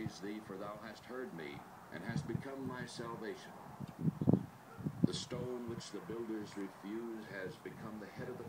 praise thee, for thou hast heard me, and hast become my salvation. The stone which the builders refused has become the head of the